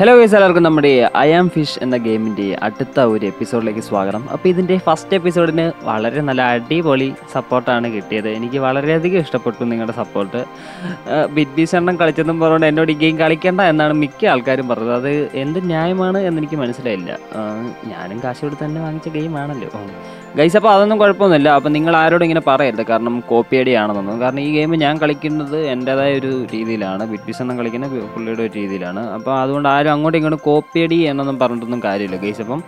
Hello guys എല്ലാവർക്കും നമ്മുടെ I am fish എന്ന ഗെയിമിന്റെ അടുത്ത ഒരു എപ്പിസോഡിലേക്ക് സ്വാഗതം. അപ്പോൾ ഇതിന്റെ ഫസ്റ്റ് എപ്പിസോഡിന് വളരെ നല്ല അടിപൊളി സപ്പോർട്ടാണ് കിട്ടിയത്. എനിക്ക് വളരെയധികം ഇഷ്ടപ്പെട്ടു നിങ്ങളുടെ സപ്പോർട്ട് ബിഗ് ബി എണ്ണം കളിച്ചെന്നും പറഞ്ഞുകൊണ്ട് എന്നോട് ഈ ഗെയിം കളിക്കേണ്ട എന്നാണ് മിക്ക ആൾക്കാരും പറഞ്ഞത്. അത് എന്ത് ന്യായമാണ് എന്നെനിക്ക് മനസ്സിലായില്ല. ഞാനും കാശ് കൊടുത്ത് തന്നെ വാങ്ങിച്ച ഗെയിമാണല്ലോ ഗൈസ് അപ്പോൾ അതൊന്നും കുഴപ്പമൊന്നുമില്ല. അപ്പോൾ നിങ്ങൾ ആരോടും ഇങ്ങനെ പറയരുത്. കാരണം കോപ്പി അടിയാണെന്നൊന്നും കാരണം ഈ ഗെയിം ഞാൻ കളിക്കുന്നത് എന്റെതായ ഒരു രീതിയിലാണ്. ബിറ്റ്ബിസ് എന്നും കളിക്കുന്ന പുള്ളിയുടെ ഒരു രീതിയിലാണ്. അപ്പോൾ അതുകൊണ്ട് ആരും അങ്ങോട്ടും ഇങ്ങോട്ടും കോപ്പി അടി എന്നൊന്നും പറഞ്ഞിട്ടൊന്നും കാര്യമില്ല ഗൈസ് അപ്പം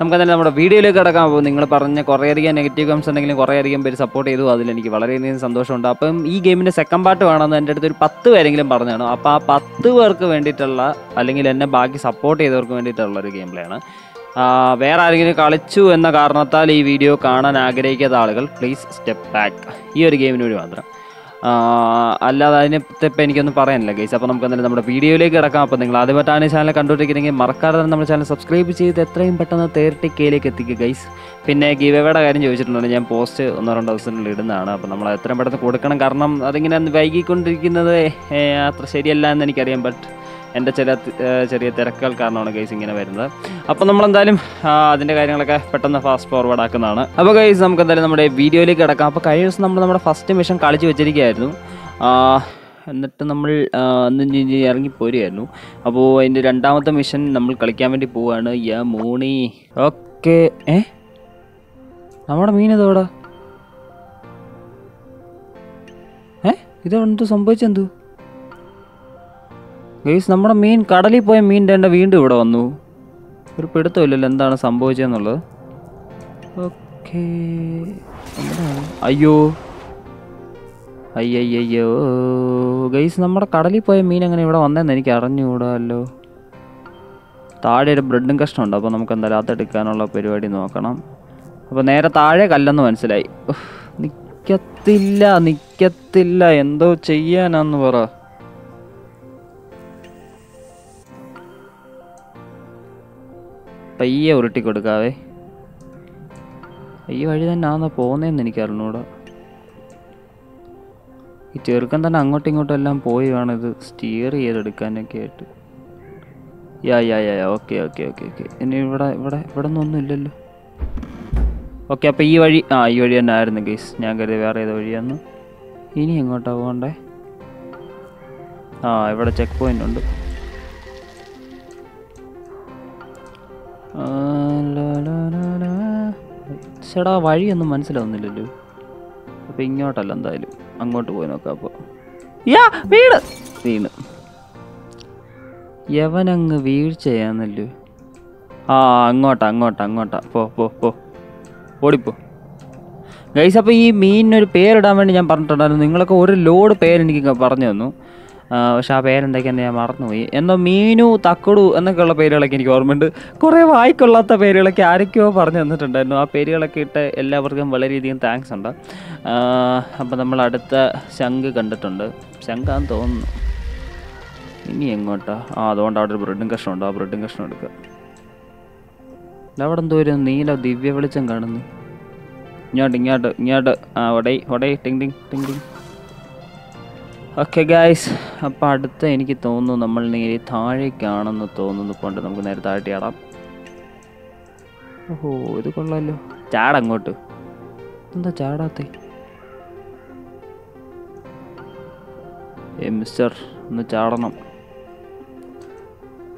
നമുക്ക് തന്നെ നമ്മുടെ വീഡിയോയിലേക്ക് കിടക്കാൻ പോകും. നിങ്ങൾ പറഞ്ഞ കുറേയധികം നെഗറ്റീവ് കമൻസ് ഉണ്ടെങ്കിലും കുറേയധികം പേര് സപ്പോർട്ട് ചെയ്തു. അതിൽ എനിക്ക് വളരെയധികം സന്തോഷമുണ്ട്. അപ്പം ഈ ഗെയിമിന്റെ സെക്കൻഡ് പാർട്ട് വേണമെന്ന് എന്റെ അടുത്ത് ഒരു പത്ത് പേരെങ്കിലും പറഞ്ഞാണ്. അപ്പോൾ ആ പത്ത് പേർക്ക് വേണ്ടിയിട്ടുള്ള അല്ലെങ്കിൽ എന്നെ ബാക്കി സപ്പോർട്ട് ചെയ്തവർക്ക് വേണ്ടിയിട്ടുള്ള ഒരു ഗെയിം പ്ലേ ആണ്. വേറെ ആരെങ്കിലും കളിച്ചു എന്ന കാരണത്താൽ ഈ വീഡിയോ കാണാൻ ആഗ്രഹിക്കാത്ത ആളുകൾ പ്ലീസ് സ്റ്റെപ്പ് ബാക്ക് ഈ ഒരു ഗെയിമിന് വേണ്ടി മാത്രം. അല്ലാതെ അതിനെപ്പറ്റി എനിക്കൊന്നും പറയാനില്ല ഗൈസ് അപ്പോൾ നമുക്ക് എന്തായാലും നമ്മുടെ വീഡിയോയിലേക്ക് കിടക്കാം. അപ്പോൾ നിങ്ങൾ ആദ്യമായിട്ടാണ് ഈ ചാനൽ കണ്ടുകൊണ്ടിരിക്കുന്നെങ്കിൽ മറക്കാതെ തന്നെ നമ്മുടെ ചാനൽ സബ്സ്ക്രൈബ് ചെയ്ത് എത്രയും പെട്ടെന്ന് തേർട്ടി കെയിലേക്ക് എത്തിക്കുക ഗൈസ് പിന്നെ ഗീവയുടെ കാര്യം ചോദിച്ചിട്ടുണ്ട്. ഞാൻ പോസ്റ്റ് ഒന്നോ രണ്ടോ ദിവസത്തിനുള്ളിൽ ഇടുന്നതാണ്. അപ്പോൾ നമ്മൾ എത്രയും പെട്ടെന്ന് കൊടുക്കണം. കാരണം അതിങ്ങനെ വൈകിക്കൊണ്ടിരിക്കുന്നത് അത്ര ശരിയല്ല എന്ന് എനിക്കറിയാം. ബട്ട് എന്റെ ചില ചെറിയ തിരക്കുകൾ കാരണമാണ് ഗൈസ് ഇങ്ങനെ വരുന്നത്. അപ്പോൾ നമ്മൾ എന്തായാലും അതിന്റെ കാര്യങ്ങളൊക്കെ പെട്ടെന്ന് ഫാസ്റ്റ് ഫോർവേഡ് ആക്കുന്നതാണ്. അപ്പോൾ ഗൈസ് നമുക്ക് എന്തായാലും നമ്മുടെ വീഡിയോയിലേക്ക് കിടക്കാം. അപ്പോൾ കഴിഞ്ഞ ദിവസം നമ്മൾ നമ്മുടെ ഫസ്റ്റ് മിഷൻ കളിച്ച് വെച്ചിരിക്കുകയായിരുന്നു. എന്നിട്ട് നമ്മൾ ഇറങ്ങി പോരുകയായിരുന്നു. അപ്പോൾ അതിന്റെ രണ്ടാമത്തെ മിഷൻ നമ്മൾ കളിക്കാൻ വേണ്ടി പോവുകയാണ്. യാ മൂണി. ഓക്കെ. ഏ? നമ്മുടെ മീൻ ഇതോടാ. ഏ? ഇതെന്ത് സംഭവിച്ചെന്തു? ഗൈസ് നമ്മുടെ മീൻ കടലിൽ പോയ മീൻ രണ്ട് വീണ്ടും ഇവിടെ വന്നു. ഒരു പിടുത്തമില്ലല്ലോ എന്താണ് സംഭവിച്ചതെന്നുള്ളത്. ഓക്കേ. അയ്യോ. അയ്യയ്യോ ഗൈസ് നമ്മുടെ കടലിൽ പോയ മീൻ അങ്ങനെ ഇവിടെ വന്നതെന്ന് എനിക്ക് അറിഞ്ഞുകൂടാല്ലോ. താഴെ ഒരു ബ്രെഡും കഷ്ണമുണ്ട് അപ്പോൾ നമുക്ക് എന്തായാലും അതെടുക്കാനുള്ള പരിപാടി നോക്കണം. അപ്പോൾ നേരെ താഴെ കല്ലെന്ന് മനസ്സിലായി. നിൽക്കത്തില്ല നിൽക്കത്തില്ല എന്തോ ചെയ്യാനാന്ന് പറ. പയ്യെ ഉരുട്ടി കൊടുക്കാവേ. ഈ വഴി തന്നെ ആണെന്നാ പോകുന്നതെന്ന് എനിക്ക് അറിഞ്ഞൂടാ. ഈ ചെറുക്കൻ തന്നെ അങ്ങോട്ടും ഇങ്ങോട്ടും എല്ലാം പോയി വേണം ഇത് സ്റ്റിയർ ചെയ്തെടുക്കാനൊക്കെ ആയിട്ട്. Yeah yeah yeah okay okay okay okay. ഇനി ഇവിടെ ഇവിടെ ഇവിടെ ഒന്നും ഇല്ലല്ലോ. ഓക്കെ അപ്പോൾ ഈ വഴി ആ ഈ വഴി തന്നെ ആയിരുന്നു ഗൈസ് ഞാൻ കരുതി വേറെ ഏത് വഴിയാന്ന്. ഇനി എങ്ങോട്ടാണ് പോകണ്ടേ? ആ ഇവിടെ ചെക്ക് പോയിന്റ് ഉണ്ട്. ചേടാ വഴിയൊന്നും മനസ്സിലാവുന്നില്ലല്ലോ. അപ്പൊ ഇങ്ങോട്ടല്ല എന്തായാലും. അങ്ങോട്ട് പോയി നോക്കാം അപ്പോൾ യാ വീട് വീണ്. യവനങ്ങ് വീഴ്ചയാന്നല്ലോ ആ അങ്ങോട്ടാ അങ്ങോട്ടാ അങ്ങോട്ടാ. പോ പോ പോ. ഓടിപ്പോ. ഗൈസ് അപ്പോൾ ഈ മീനിനൊരു പേരിടാൻ വേണ്ടി ഞാൻ പറഞ്ഞിട്ടുണ്ടായിരുന്നു. നിങ്ങളൊക്കെ ഒരു ലോഡ് പേരെനിക്ക് പറഞ്ഞു തന്നു. പക്ഷെ ആ പേരെന്തൊക്കെയാണെന്ന് ഞാൻ മറന്നുപോയി. എന്തോ മീനു തക്കുടു എന്നൊക്കെയുള്ള പേരുകളൊക്കെ എനിക്ക് ഓർമ്മയുണ്ട്. കുറേ വായിക്കൊള്ളാത്ത പേരുകളൊക്കെ ആരൊക്കെയോ പറഞ്ഞു തന്നിട്ടുണ്ടായിരുന്നു. ആ പേരുകളൊക്കെ ഇട്ട് എല്ലാവർക്കും വളരെയധികം താങ്ക്സ് ഉണ്ട്. അപ്പം നമ്മൾ അടുത്ത ശംഖ് കണ്ടിട്ടുണ്ട്. ശംഖാന്ന് തോന്നുന്നു. ഇനി എങ്ങോട്ടാ? ആ അതുകൊണ്ട് അവിടെ ഒരു ബ്രെഡും കഷ്ണം ഉണ്ട്. ആ ബ്രെഡും കഷ്ണം എടുക്കുക അവിടെ എന്തോ ഒരു നീല ദിവ്യ വെളിച്ചം കാണുന്നു. ഇങ്ങോട്ട് ഇങ്ങോട്ട് ഇങ്ങോട്ട്. ആ ഒടൈ ഒടൈ ടിങ് ടിങ് ടിങ് ടിങ്. ഓക്കെ ഗായ്സ് അപ്പം അടുത്ത എനിക്ക് തോന്നുന്നു നമ്മൾ നേരെ താഴേക്കാണെന്ന് തോന്നുന്നു കൊണ്ട് നമുക്ക് നേരെ താഴെ ചാടാം. ഓഹോ ഇത് കൊള്ളാലോ. ചാടങ്ങോട്ട് എന്താ ചാടാത്തേ? ഏ മിസ്റ്റർ ഒന്ന് ചാടണം.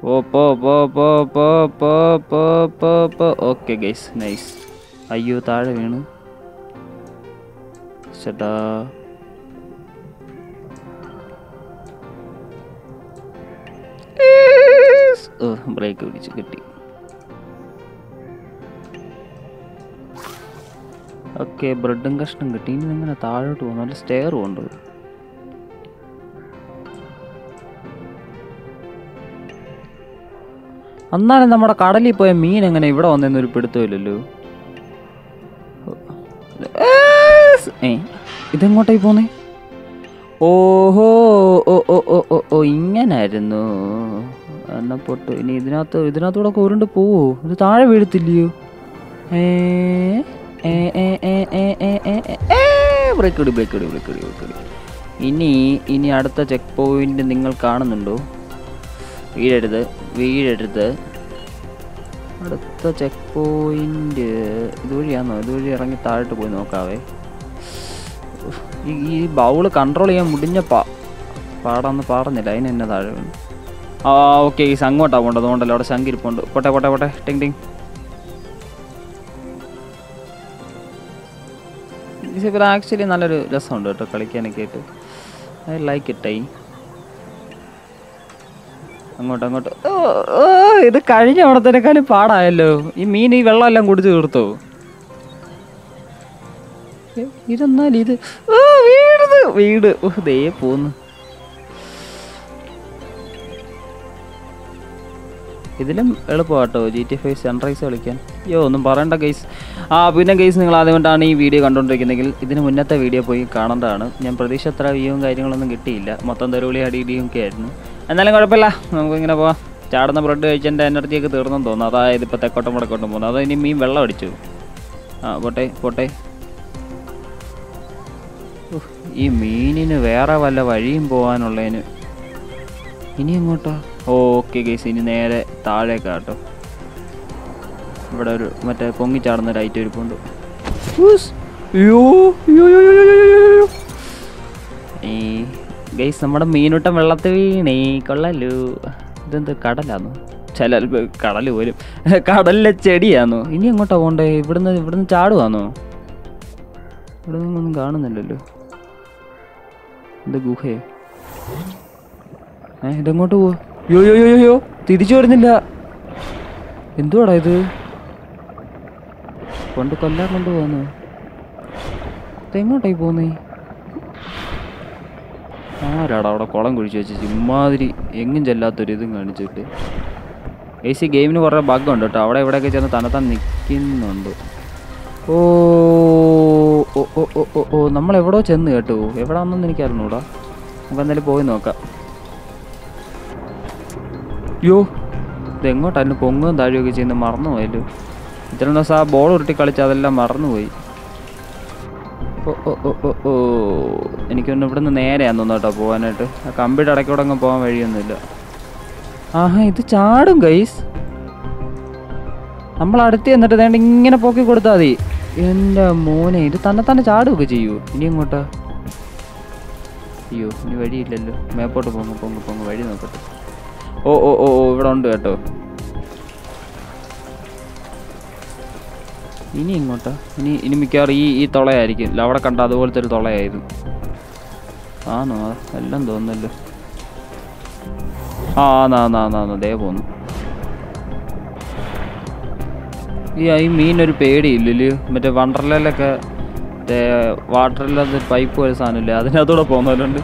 ഓ പോ പോ പോ പോ പോ പോ പോ പോ. ഓക്കെ ഗൈസ് നൈസ് അയ്യോ താഴെ വീണ്. ചേട്ടാ ബ്രേക്ക് പിടിച്ച് കിട്ടി. ഓക്കെ ബ്രെഡും കഷ്ണം കിട്ടി. ഇനി എങ്ങനെ താഴോട്ട് പോകുന്നു? നല്ല സ്റ്റെയർ ഉണ്ട് അന്നാലും നമ്മുടെ കടലിൽ പോയ മീൻ എങ്ങനെ ഇവിടെ വന്നെന്നൊരു പിടുത്തമില്ലല്ലോ. ഏ ഇതെങ്ങോട്ടായി പോന്നേ? ഓഹോ ഓ ഓ ഓ ഓ ഇങ്ങനായിരുന്നു. എന്നെ പൊട്ട്. ഇനി ഇതിനകത്ത് ഇതിനകത്തൂടെ ഒക്കെ ഉരുണ്ട് പോവോ? ഇത് താഴെ വീഴത്തില്ലയോ? ബ്രേക്ക് ഇടി ബ്രേക്ക് ഇടി ബ്രേക്ക് ബ്രേക്ക് ഇനി ഇനി അടുത്ത ചെക്ക് പോയിന്റ് നിങ്ങൾ കാണുന്നുണ്ടോ? വീഴരുത് വീഴരുത്. അടുത്ത ചെക്ക് പോയിന്റ് ഇതുവഴിയാണോ ഇതുവഴി ഇറങ്ങി താഴോട്ട് പോയി നോക്കാവേ. ഈ ബൗൾ കൺട്രോൾ ചെയ്യാൻ മുടിഞ്ഞ പാടാന്ന് പാടുന്നില്ല. അതിനെന്നെ താഴെ വേണം ആ ഓക്കെ ഈ അങ്ങോട്ടാ പോണ്ടത് അതുകൊണ്ടല്ലോ അവിടെ ശങ്കിരിപ്പുണ്ട് പോട്ടെ പോട്ടെ പോട്ടെ. ടിങ് ടിങ്. ആക്ച്വലി നല്ലൊരു രസമുണ്ട് കേട്ടോ കളിക്കാനൊക്കെ ആയിട്ട് ഐ ലൈക്ക് ഇറ്റ് ഐ. അങ്ങോട്ട് അങ്ങോട്ട്. ഇത് കഴിഞ്ഞ ഓണത്തിനേക്കാളും പാടായല്ലോ. ഈ മീൻ ഈ വെള്ളം എല്ലാം കുടിച്ച് തീർത്തോ? ഇതെന്നാൽ ഇത്? വീട് വീട്. ദേ പോന്ന്. ഇതിലും എളുപ്പമാട്ടോ. ജി ടി ഫൈവ് സൺറൈസ് കളിക്കാൻ. അയ്യോ ഒന്നും പറയണ്ട കേസ് ആ പിന്നെ കേസ് നിങ്ങൾ ആദ്യമായിട്ടാണ് ഈ വീഡിയോ കണ്ടുകൊണ്ടിരിക്കുന്നതെങ്കിൽ ഇതിന് മുന്നത്തെ വീഡിയോ പോയി കാണേണ്ടതാണ്. ഞാൻ പ്രതീക്ഷ അത്ര വ്യൂവും കാര്യങ്ങളൊന്നും കിട്ടിയില്ല. മൊത്തം തെരുവിളി അടിയിടിയും ഒക്കെ ആയിരുന്നു. എന്നാലും കുഴപ്പമില്ല. നമുക്കിങ്ങനെ പോവാം. ചാടുന്ന ബ്രെഡ് കഴിച്ചതിന്റെ എനർജിയൊക്കെ തീർന്നെന്ന് തോന്നുന്നു. അതായത് ഇപ്പോൾ തെക്കോട്ടം മുടക്കോട്ടം പോകുന്നു അതോ ഇനി മീൻ വെള്ളം അടിച്ചു. ആ പോട്ടെ പോട്ടെ. ഈ മീനിന് വേറെ വല്ല വഴിയും പോകാനുള്ളതിന്. ഇനി എങ്ങോട്ടാ? ഓക്കെ ഗൈസ് ഇനി നേരെ താഴേക്കാട്ടോ ഇവിടെ ഒരു മറ്റേ പൊങ്ങി ചാടുന്ന ഇരിപ്പുണ്ട്. ഐറ്റം ഇരിപ്പുണ്ട്. ഈ ഗൈസ് നമ്മുടെ മീനുട്ടം വെള്ളത്തിൽ വീണേ. കൊള്ളല്ലോ ഇതെന്ത് കടലാന്നു? ചില കടൽ പോലും. കടലിലെ ചെടിയാന്നു? ഇനി എങ്ങോട്ടാ പോകണ്ടേ ഇവിടുന്ന് ഇവിടുന്ന് ചാടുവാന്നോ? ഇവിടെ നിന്നൊന്നും കാണുന്നില്ലല്ലോ. ഇത് ഗുഹയോ? ഏ ഇതെങ്ങോട്ട് പോവാ? യോ യോ യോ യോ, യോ. തിരിച്ചു വരുന്നില്ല. എന്തുവാടാ ഇത്? കൊണ്ട് കൊല്ലാൻ കൊണ്ടുപോകുന്നു എങ്ങോട്ടായി പോന്നേ? ആരാടാ അവിടെ കുളം കുഴിച്ച് വെച്ച് ഇമ്മാതിരി എങ്ങും ചെല്ലാത്തൊരു ഇതും കാണിച്ചിട്ട്? എ സി ഗെയിമിന് കുറേ ഉണ്ട് കേട്ടോ. അവിടെ ഇവിടെയൊക്കെ ചെന്ന് തനത്താൻ നിൽക്കുന്നുണ്ട് ഓ ഓ ഓ ഓ ഓ എവിടോ ചെന്ന് കേട്ടോ. എവിടാണെന്നൊന്നും എനിക്കറിഞ്ഞൂടാ. നമുക്ക് എന്തായാലും പോയി നോക്കാം. യോ ഇതെങ്ങോട്ടായിരുന്നു? പൊങ്ങുകയും താഴുകയൊക്കെ ചെയ്യുന്നത് മറന്നുപോയല്ലോ ഇത്രയും ദിവസം ആ ബോൾ ഉരുട്ടി കളിച്ച് അതെല്ലാം മറന്നുപോയി ഓ ഓ ഓ ഓ ഓ. എനിക്കൊന്ന് ഇവിടുന്ന് നേരെയാന്ന് തോന്നുന്നു കേട്ടോ പോകാനായിട്ട്. ആ കമ്പിയുടെ ഇടയ്ക്കൂടെ അങ്ങ് പോകാൻ വഴിയൊന്നുമില്ല. ആഹാ ഇത് ചാടും ഗൈസ് നമ്മൾ അടുത്ത് എന്നിട്ട് വേണ്ട ഇങ്ങനെ പോക്കി കൊടുത്താൽ മതി. എന്റെ മോനെ ഇത് തന്നെ തന്നെ ചാടുകയൊക്കെ ചെയ്യൂ? ഇനി എങ്ങോട്ടാ? അയ്യോ ഇനി വഴിയില്ലല്ലോ. മേപ്പോട്ട് പോങ്ങ് പൊങ്ങ് പൊങ്ങ്. വഴി നോക്കട്ടെ. ഓ ഓ ഓ ഇവിടെ ഉണ്ട് കേട്ടോ. ഇനി ഇങ്ങോട്ടോ. ഇനി ഇനി മിക്കവാറും ഈ ഈ തുളയായിരിക്കും ഇല്ല, അവിടെ കണ്ട അതുപോലത്തെ ഒരു തുളയായിരുന്നു ആണോ എല്ലാം തോന്നുന്നല്ലോ. ആ നാന്നാന്നാന്ന് ആന്നാ ദേ പോന്നു. ഈ ഈ മീനൊരു പേടിയില്ലല്ലോ മറ്റേ വണ്ടർലയിലൊക്കെ മറ്റേ വാട്ടറിലത് പൈപ്പ് പോലെ സാധനമില്ലേ? അതിനകത്തൂടെ പോകുന്നവരുണ്ട്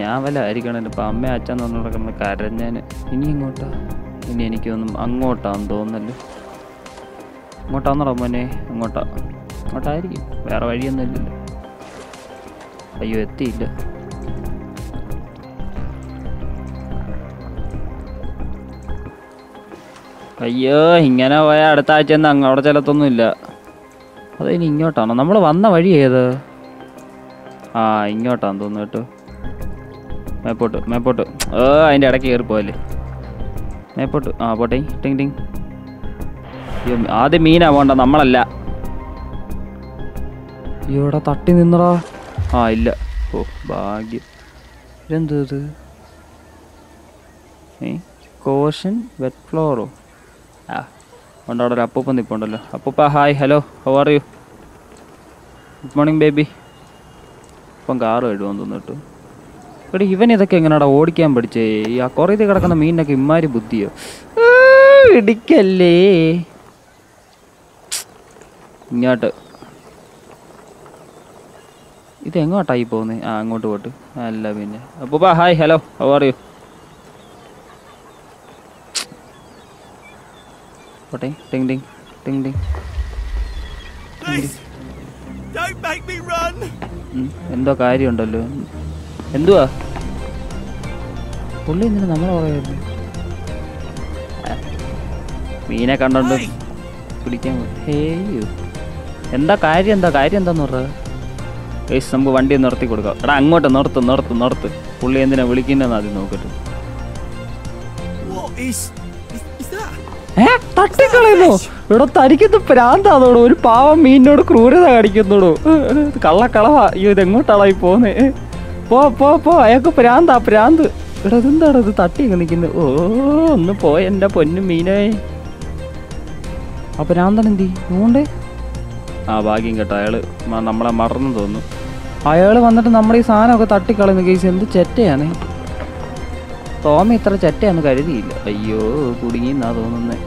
ഞാൻ വല്ല ആയിരിക്കണം ഇപ്പം അമ്മ അച്ഛൻ പറഞ്ഞിടക്കുന്ന കരഞ്ഞാൻ ഇനി ഇങ്ങോട്ടാ? ഇനി എനിക്കൊന്നും അങ്ങോട്ടാന്ന് തോന്നല്ലോ അങ്ങോട്ടാന്നോടാ മോനെ? അങ്ങോട്ടാ അങ്ങോട്ടായിരിക്കും വേറെ വഴിയൊന്നും ഇല്ലല്ലോ അയ്യോ എത്തിയില്ല. അയ്യോ ഇങ്ങനെ പോയാൽ അടുത്ത ആഴ്ച ഒന്നും അങ്ങ് അവിടെ ചെല്ലത്തൊന്നും ഇല്ല ഇനി ഇങ്ങോട്ടാണോ? നമ്മൾ വന്ന വഴി ഏത്? ആ ഇങ്ങോട്ടാന്ന് തോന്നുന്നു കേട്ടോ. മേപ്പോട്ട് മേപ്പോട്ട്. ഏ അതിന്റെ ഇടയ്ക്ക് കയറി പോയല്ലേ മേപ്പോട്ട്. ആ പോട്ടെ. ടിങ് ടിങ്. അയ്യോ ആദ്യം മീനാ പോണ്ട നമ്മളല്ല. ഇവിടെ തട്ടി നിന്നടാ? ആ ഇല്ല. ഓ ഭാഗ്യം. ഇതെന്ത് ഇത്? ഏ കോഷൻ വെറ്റ് ഫ്ലോറോ? ആ ഉണ്ട് അവിടെ ഒരു അപ്പൂപ്പൻ നിൽപ്പുണ്ടല്ലോ അപ്പൂപ്പ hi hello how are you? Good morning baby. ഇപ്പം കാറ് കഴുകാൻ തോന്നിട്ടു എടി ഇവൻ ഇതൊക്കെ എങ്ങനെയാടാ ഓടിക്കാൻ പഠിച്ചേ? ഈ ആ അക്കോറയത്തിൽ കിടക്കുന്ന മീനിനൊക്കെ ഇമ്മാരി ബുദ്ധിയോ? ഇടിക്കല്ലേ? ഇങ്ങോട്ട്. ഇത് എങ്ങോട്ടായി പോകുന്നത് ആ അങ്ങോട്ട് പോട്ട്. അല്ല പിന്നെ. അപ്പൂപ്പ hi hello how are you? പോട്ടെ ടിങ് ടിങ് ടിങ് ടിങ്. എന്തോ കാര്യമുണ്ടല്ലോ. എന്തുവാ? പുള്ളി എന്തിനാ നമ്മളെ പറയുന്നത് മീനെ കണ്ടോണ്ട് Hey, പിടിക്കാൻ പോ- എന്താ കാര്യം എന്താ? കാര്യം എന്താന്ന് പറഞ്ഞത് ഗൈസ് നമുക്ക് വണ്ടി നിർത്തി കൊടുക്കാം. എടാ അങ്ങോട്ട് നിർത്ത് നിർത്ത് നിർത്ത്. പുള്ളി എന്തിനാ വിളിക്കുന്നതെന്ന് ആദ്യം നോക്കട്ടെ? ഏ തട്ടിക്കളയുന്നു. ഇവിടെ തരിക്കുന്ന പ്രാന്താന്നോടോ. ഒരു പാവം മീനിനോട് ക്രൂരത കാണിക്കുന്നോടോ. കള്ളക്കളവാ. അയ്യോ ഇത് എങ്ങോട്ടാണോ ഈ പോന്നേ പോ പോ പോ. അയാൾക്ക് പ്രാന്താ പ്രാന്ത്. ഇവിടെ ഇതെന്താണ് ഇത്? തട്ടി നിൽക്കുന്നത് ഓ ഒന്ന് പോയ എന്റെ പൊന്നും മീനേ. ആ പ്രാന്തൻ എന്തി? നോണ്ടേ ആ ഭാഗ്യം കേട്ടോ. അയാൾ നമ്മളെ മറന്നു തോന്നുന്നു. അയാൾ വന്നിട്ട് നമ്മുടെ ഈ സാധനമൊക്കെ തട്ടിക്കളയുന്ന കേസ് എന്ത് ചെറ്റയാണ്? ടോമി ഇത്ര ചെറ്റയാന്ന് കരുതിയില്ല. അയ്യോ കുടുങ്ങിന്നാ തോന്നുന്നേ.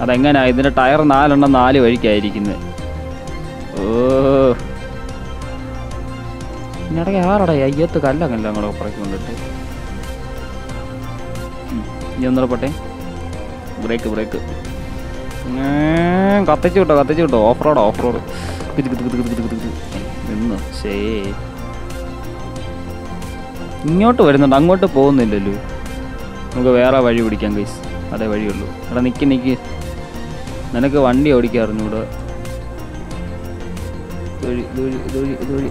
അതെങ്ങനാ? ഇതിന്റെ ടയർ നാലെണ്ണം നാല് വഴിക്കായിരിക്കുന്നത് ഓ. ഇടയ്ക്ക് ആറടാ അയ്യത്ത് കല്ലങ്ങല്ല അങ്ങോട്ട് പുറക്കി കൊണ്ടിട്ട്. ഉം, പോട്ടെ. ബ്രേക്ക് ബ്രേക്ക് കത്തിച്ചു വിട്ടോ കത്തിച്ചു വിട്ടോ. ഓഫ് റോഡ് ഓഫ് റോഡ് നിന്ന്. ശേ ഇങ്ങോട്ട് വരുന്നുണ്ട് അങ്ങോട്ട് പോകുന്നില്ലല്ലോ നമുക്ക് വേറെ വഴി പിടിക്കാം ഗൈസ് അതേ വഴിയുള്ളൂ എടാ നിൽക്കി നിൽക്കി നിനക്ക് വണ്ടി ഓടിക്കാൻ അറിഞ്ഞൂടെ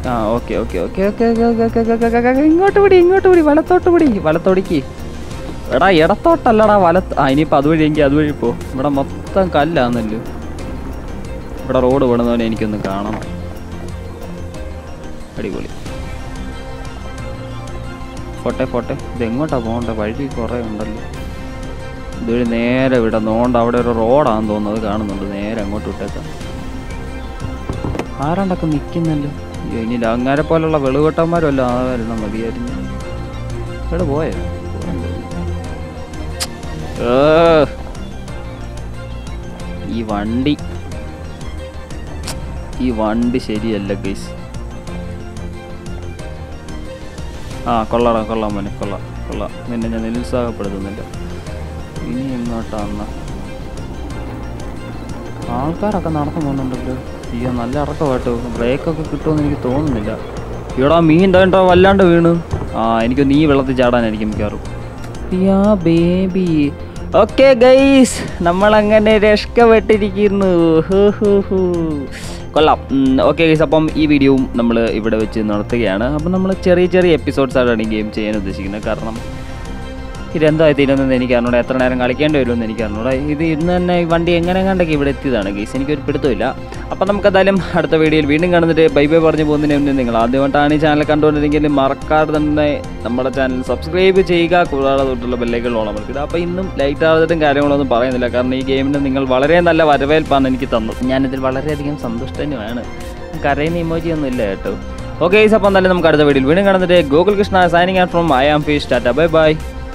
ആ ഓക്കെ ഓക്കെ ഓക്കെ ഓക്കെ ഇങ്ങോട്ട് പിടി ഇങ്ങോട്ട് പിടി വലത്തോട്ട് പിടി വലത്തോടിക്ക് എടാ ഇടത്തോട്ടല്ലടാ വലത്ത് ആ ഇനിയിപ്പോൾ അതുവഴി എനിക്ക് അതുവഴി പോ ഇവിടെ മൊത്തം കല്ലാന്നല്ലോ ഇവിടെ റോഡ് വിടുന്നവനെ എനിക്കൊന്ന് കാണണം അടിപൊളി പോട്ടെ പോട്ടെ ഇതെങ്ങോട്ടാ പോകണ്ടേ വഴി കുറേ ഉണ്ടല്ലോ ഇതൊരു നേരെ ഇവിടെ നോണ്ട് അവിടെ ഒരു റോഡാണെന്ന് തോന്നുന്നത് കാണുന്നുണ്ട് നേരെ അങ്ങോട്ട് വിട്ടേക്കാം ആരാണ്ടൊക്കെ നിൽക്കുന്നല്ലോ ഇനി അങ്ങാരെ പോലുള്ള വെളുകെട്ടന്മാരും അല്ല ആ വരുന്ന മതിയായിരുന്നു. ഇവിടെ പോയോ? ഈ വണ്ടി. ഈ വണ്ടി ശരിയല്ല ഗൈസ് ആ കൊള്ളാടാ കൊള്ളാം മോനെ കൊള്ളാം കൊള്ളാം. നിന്നെ ഞാൻ നിരുത്സാഹപ്പെടുത്തുന്നില്ല. ഇനി എങ്ങോട്ടാന്ന ആൾക്കാരൊക്കെ നടന്നു പോകുന്നുണ്ടല്ലോ. അയ്യോ നല്ല ഇറക്കമായിട്ട് ബ്രേക്കൊക്കെ കിട്ടുമെന്ന് എനിക്ക് തോന്നുന്നില്ല. ഇവിടെ മീൻ വേണ്ടോ വല്ലാണ്ട് വീണ്. ആ എനിക്ക് നീ വെള്ളത്തിൽ ചാടാനായിരിക്കും മിക്കവാറും. Yeah baby. Okay guys. നമ്മളങ്ങനെ രക്ഷപ്പെട്ടിരിക്കുന്നു. ഹൂ കൊള്ളാം. Okay guys. അപ്പം ഈ വീഡിയോയും നമ്മൾ ഇവിടെ വെച്ച് നടത്തുകയാണ് അപ്പം നമ്മൾ ചെറിയ ചെറിയ എപ്പിസോഡ്സ് ആയിട്ടാണ് ഈ ഗെയിം ചെയ്യാൻ ഉദ്ദേശിക്കുന്നത്. കാരണം ഇതെന്തായി തീരുന്നതെന്ന് എനിക്ക് അറിഞ്ഞൂടാ. എത്ര നേരം കളിക്കേണ്ടി വരുമെന്ന് എനിക്ക് അറിഞ്ഞൂടാ. ഇത് ഇന്ന് തന്നെ ഈ വണ്ടി എങ്ങനെ കണ്ടൊക്കെ ഇവിടെ എത്തിയതാണ് ഗീസ് എനിക്കൊരു പിടുത്തമില്ല അപ്പം നമുക്ക് എന്തായാലും അടുത്ത വീഡിയോയിൽ വീണ്ടും കാണുന്നിട്ട് ബൈ ബൈ പറഞ്ഞു പോകുന്നതിന് മുന്നേ നിങ്ങൾ ആദ്യമായിട്ടാണ് ഈ ചാനൽ കണ്ടുകൊണ്ടിരിക്കുന്നത് മറക്കാതെ തന്നെ നമ്മുടെ ചാനൽ സബ്സ്ക്രൈബ് ചെയ്യുക. കൂടാതെ തൊട്ടുള്ള ബെല്ലേക്കുള്ള ഓണം ഇത് അപ്പോൾ ഇന്നും ലൈറ്റ് ആവാതിട്ടും കാര്യങ്ങളൊന്നും പറയുന്നില്ല. കാരണം ഈ ഗെയിമിന് നിങ്ങൾ വളരെ നല്ല വരവേൽപ്പാണ് എനിക്ക് തന്നത്. ഞാനിതിൽ വളരെയധികം സന്തുഷ്ടനുമാണ് കരയുന്ന ഇമോജി ഒന്നും ഇല്ല കേട്ടോ. ഓക്കെ അപ്പം എന്തായാലും നമുക്ക് അടുത്ത വീഡിയോയിൽ വീണ്ടും കാണുന്നിട്ട് Gokul Krishna signing on from I am fees tata bye bye